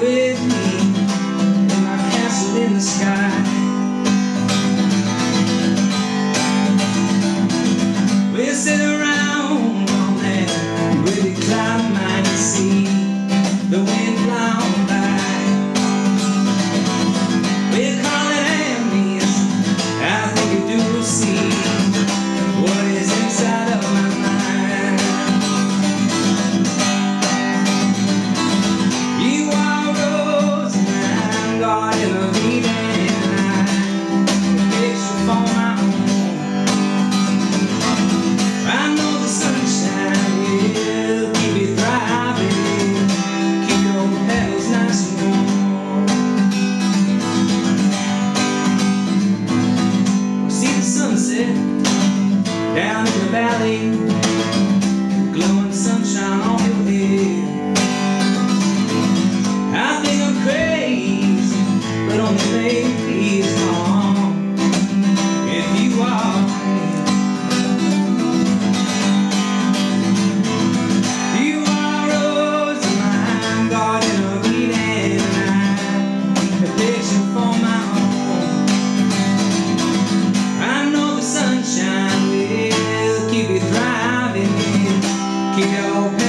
with me in my castle in the sky. down in the valley, glowing sunshine on your head.